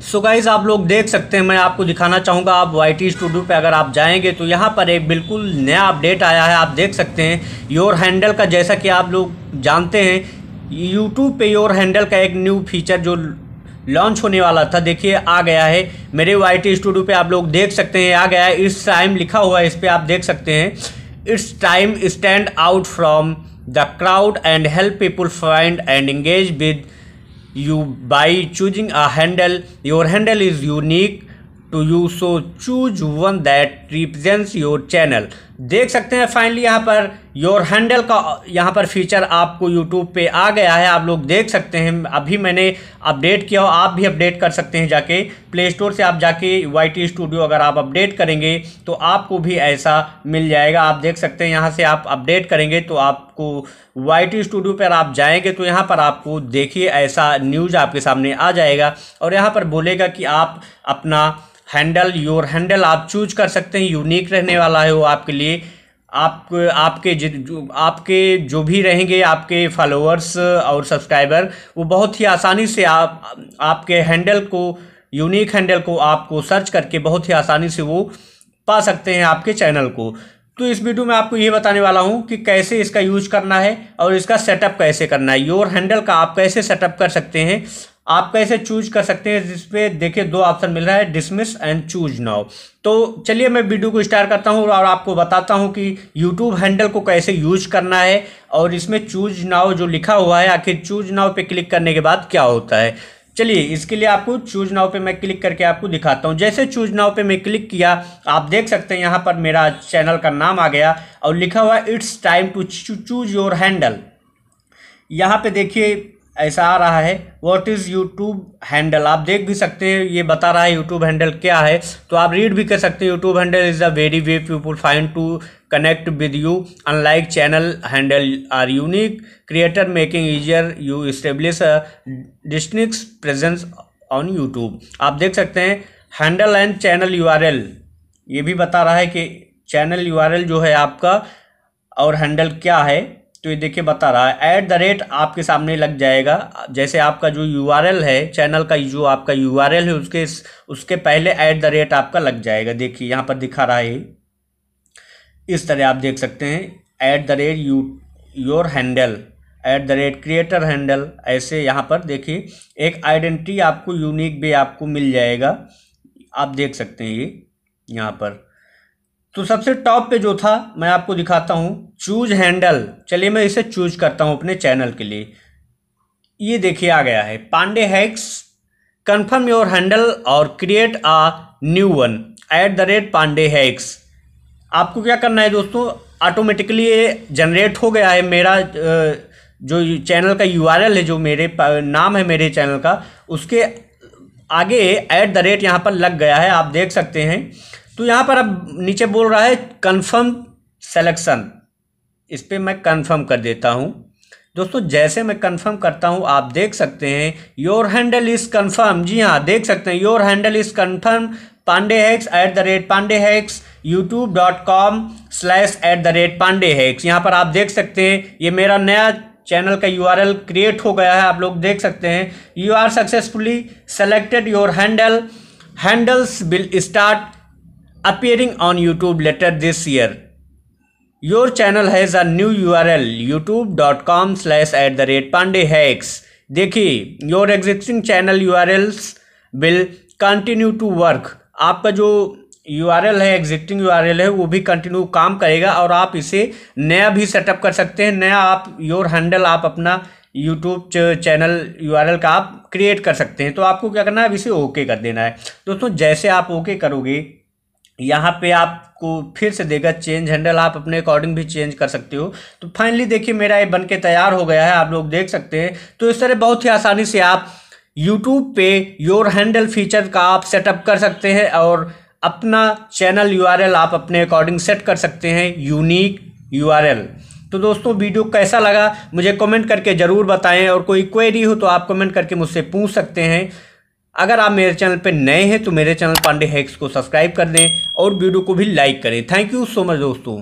So guys आप लोग देख सकते हैं, मैं आपको दिखाना चाहूँगा, आप वाई टी स्टूडियो पर अगर आप जाएँगे तो यहाँ पर एक बिल्कुल नया अपडेट आया है, आप देख सकते हैं। योर हैंडल का जैसा कि आप लोग जानते हैं यूट्यूब पे योर हैंडल का एक न्यू फीचर जो लॉन्च होने वाला था, देखिए, आ गया है। मेरे वाई टी स्टूडियो पर आप लोग देख सकते हैं, आ गया है। इस टाइम लिखा हुआ है, इस पर आप देख सकते हैं। It's time stand out from the crowd and help people find and engage with you by choosing a handle your handle is unique to you. So choose one that represents your channel देख सकते हैं finally यहाँ per your handle का, यहाँ पर feature आपको YouTube पे आ गया है। आप लोग देख सकते हैं। अभी मैंने अपडेट किया हो, आप भी अपडेट कर सकते हैं जाके। प्ले स्टोर से आप जाके वाई टी स्टूडियो अगर आप अपडेट करेंगे तो आपको भी ऐसा मिल जाएगा। आप देख सकते हैं, यहाँ से आप अपडेट करेंगे तो आपको वाई टी स्टूडियो पर आप जाएँगे तो यहाँ पर आपको देखिए ऐसा न्यूज़ आपके सामने आ जाएगा। और यहाँ पर बोलेगा कि आप अपना हैंडल, योर हैंडल, आप चूज़ कर सकते हैं, यूनिक रहने वाला है वो आपके लिए। आप, आपके जो आपके जो भी रहेंगे, आपके फॉलोअर्स और सब्सक्राइबर वो बहुत ही आसानी से आप, आपके हैंडल को, यूनिक हैंडल को आपको सर्च करके बहुत ही आसानी से वो पा सकते हैं आपके चैनल को। तो इस वीडियो में आपको ये बताने वाला हूँ कि कैसे इसका यूज़ करना है और इसका सेटअप कैसे करना है। योर हैंडल का आप कैसे सेटअप कर सकते हैं? आप कैसे चूज़ कर सकते हैं, जिसपे देखिए दो ऑप्शन मिल रहा है डिसमिस एंड चूज़ नाउ तो चलिए मैं वीडियो को स्टार्ट करता हूँ और आपको बताता हूँ कि यूट्यूब हैंडल को कैसे यूज़ करना है और इसमें चूज़ नाउ जो लिखा हुआ है, आखिर चूज़ नाउ पे क्लिक करने के बाद क्या होता है। चलिए इसके लिए आपको चूज़ नाव पे मैं क्लिक करके आपको दिखाता हूँ। जैसे चूज़ नाव पे मैं क्लिक किया, आप देख सकते हैं यहाँ पर मेरा चैनल का नाम आ गया और लिखा हुआ it's time to choose your handle यहाँ पे देखिए ऐसा आ रहा है। व्हाट इज़ यूट्यूब हैंडल आप देख भी सकते हैं, ये बता रहा है यूट्यूब हैंडल क्या है। तो आप रीड भी कर सकते हैं YouTube handle is a very way people find to connect with you unlike channel handle are unique creator making easier you establish distinct presence on YouTube आप देख सकते हैं हैंडल एंड चैनल यूआरएल ये भी बता रहा है कि चैनल यूआरएल जो है आपका और हैंडल क्या है। तो ये देखिए बता रहा है एट द रेट आपके सामने लग जाएगा। जैसे आपका जो यूआरएल है चैनल का जो आपका यूआरएल है, उसके उसके पहले एट द रेट आपका लग जाएगा। देखिए, यहाँ पर दिखा रहा है। इस तरह आप देख सकते हैं at the rate you your handle at the rate creator handle ऐसे यहाँ पर देखिए, एक आइडेंटिटी आपको यूनिक भी आपको मिल जाएगा। आप देख सकते हैं ये, यहाँ पर। तो सबसे टॉप पे जो था, मैं आपको दिखाता हूँ। Choose handle. चलिए मैं इसे चूज़ करता हूँ अपने चैनल के लिए। ये देखिए, आ गया है। Pandey hacks, confirm your handle और create a new one. At the rate Pandey hacks. आपको क्या करना है दोस्तों? ऑटोमेटिकली ये जनरेट हो गया है मेरा जो चैनल का यू है, जो मेरे नाम है मेरे चैनल का, उसके आगे एट द रेट यहाँ पर लग गया है। आप देख सकते हैं। तो यहाँ पर अब नीचे बोल रहा है कन्फर्म सेलेक्शन इस पर मैं कन्फर्म कर देता हूँ। दोस्तों, जैसे मैं कंफर्म करता हूँ, आप देख सकते हैं योर हैंडल इज़ कंफर्म जी हाँ देख सकते हैं your handle is confirm Pandey hacks at the rate Pandey hacks YouTube dot com slash at the rate Pandey hacks यहाँ पर आप देख सकते हैं, ये मेरा नया चैनल का यूआरएल क्रिएट हो गया है। आप लोग देख सकते हैं you are successfully selected your handle handles will start appearing on YouTube later this year. Your channel has a new URL, youtube.com slash at the rate pandeyhacks. देखिए your existing channel U R Ls will continue to work आपका जो U R L है existing U R L है, वो भी continue काम करेगा और आप इसे नया भी सेटअप कर सकते हैं। नया आप योर हैंडल आप अपना YouTube channel U R L का आप क्रिएट कर सकते हैं। तो आपको क्या करना है? अब इसे ओके कर देना है। दोस्तों, जैसे आप ओके करोगे यहाँ पे आपको फिर से देगा चेंज हैंडल आप अपने अकॉर्डिंग भी चेंज कर सकते हो। तो फाइनली देखिए, मेरा ये बन के तैयार हो गया है, आप लोग देख सकते हैं। तो इस तरह बहुत ही आसानी से आप यूट्यूब पे योर हैंडल फीचर का आप सेटअप कर सकते हैं और अपना चैनल यूआरएल आप अपने अकॉर्डिंग सेट कर सकते हैं यूनिक यूआरएल तो दोस्तों, वीडियो कैसा लगा, मुझे कमेंट करके ज़रूर बताएँ और कोई क्वेरी हो तो आप कमेंट करके मुझसे पूछ सकते हैं। अगर आप मेरे चैनल पर नए हैं तो मेरे चैनल पांडे हैक्स को सब्सक्राइब कर दें और वीडियो को भी लाइक करें। थैंक यू सो मच दोस्तों।